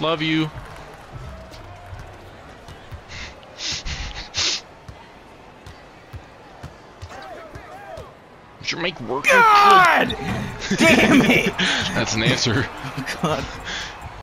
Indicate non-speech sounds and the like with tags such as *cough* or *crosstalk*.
Love you. Did your mic work? God *laughs* damn it! That's an answer. *laughs* God.